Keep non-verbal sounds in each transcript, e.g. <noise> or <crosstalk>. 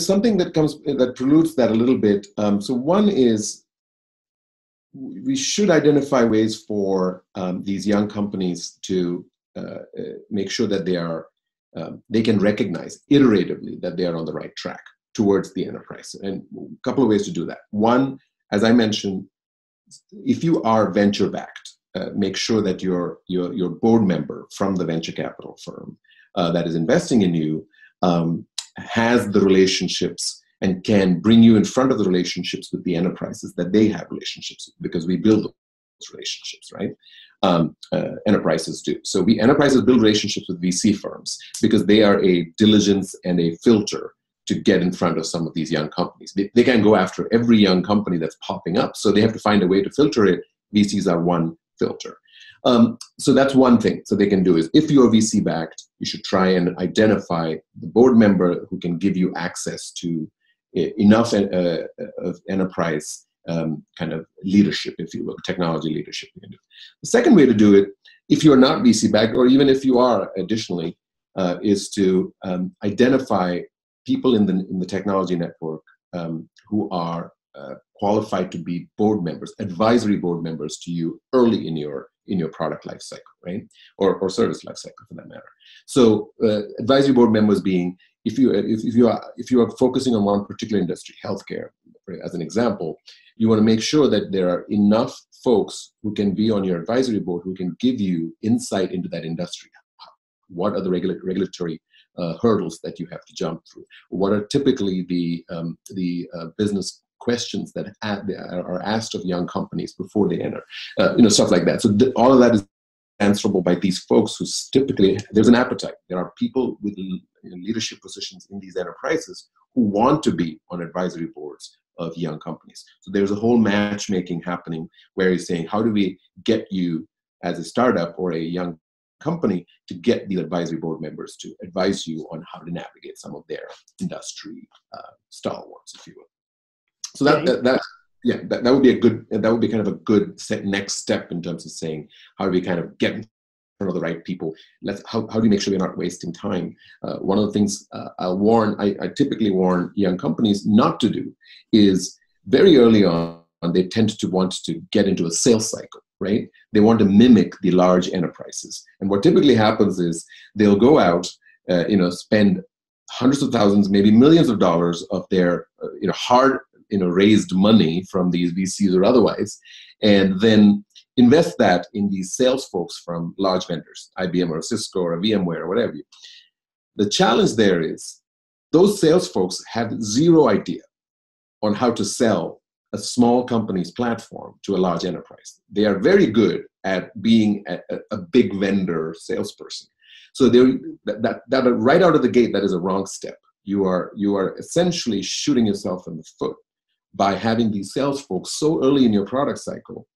something that comes that preludes that a little bit. Um, so one is we should identify ways for um, these young companies to uh, uh, make sure that they are um, they can recognize iteratively that they are on the right track towards the enterprise. And a couple of ways to do that. One, as I mentioned, if you are venture backed, uh, make sure that your, your, your board member from the venture capital firm uh, that is investing in you um, has the relationships and can bring you in front of the relationships with the enterprises that they have relationships with, because we build those relationships, right? Um, uh, enterprises do. So we enterprises build relationships with VC firms because they are a diligence and a filter to get in front of some of these young companies. They, they can't go after every young company that's popping up, so they have to find a way to filter it. VCs are one filter. Um, so that's one thing. So they can do is if you're VC backed, you should try and identify the board member who can give you access to enough uh, of enterprise um, kind of leadership, if you will, technology leadership. The second way to do it, if you're not VC backed, or even if you are additionally, uh, is to um, identify people in the, in the technology network um, who are uh, qualified to be board members, advisory board members to you early in your in your product life cycle, right? Or, or service life cycle for that matter. So uh, advisory board members being if you if, if you are if you are focusing on one particular industry, healthcare, as an example, you want to make sure that there are enough folks who can be on your advisory board who can give you insight into that industry. What are the regula- regulatory uh, hurdles that you have to jump through? What are typically the um, the uh, business questions that are asked of young companies before they enter? Uh, you know, stuff like that. So th- all of that is answerable by these folks who typically there's an appetite. There are people with leadership positions in these enterprises who want to be on advisory boards of young companies. So there's a whole matchmaking happening where he's saying, how do we get you as a startup or a young company to get the advisory board members to advise you on how to navigate some of their industry uh, stalwarts, if you will. So that, that, that yeah, that, that would be a good, that would be kind of a good next step in terms of saying how do we kind of get in front of the right people? Let's, how, how do you make sure you're not wasting time? Uh, one of the things uh, I'll warn, I, I typically warn young companies not to do is very early on, they tend to want to get into a sales cycle right? They want to mimic the large enterprises. And what typically happens is they'll go out, uh, you know, spend hundreds of thousands, maybe millions of dollars of their, uh, you know, hard, you know, raised money from these VCs or otherwise, and then invest that in these sales folks from large vendors, IBM or Cisco or VMware or whatever. The challenge there is those sales folks have zero idea on how to sell a small company's platform to a large enterprise. They are very good at being a, a big vendor salesperson. So that, that, that right out of the gate, that is a wrong step. You are you are essentially shooting yourself in the foot by having these sales folks so early in your product cycle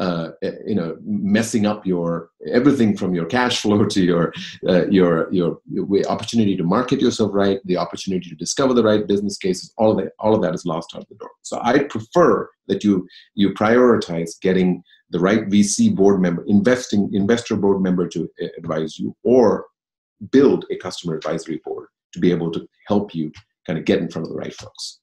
uh, eh, you know messing up your everything from your cash flow <laughs> to your uh, your your, opportunity to market yourself right the opportunity to discover the right business cases all of that all of that is lost out the door. So i prefer that you you prioritize getting the right vc board member investing investor board member to eh, advise you or build a customer advisory board to be able to help you kind of get in front of the right folks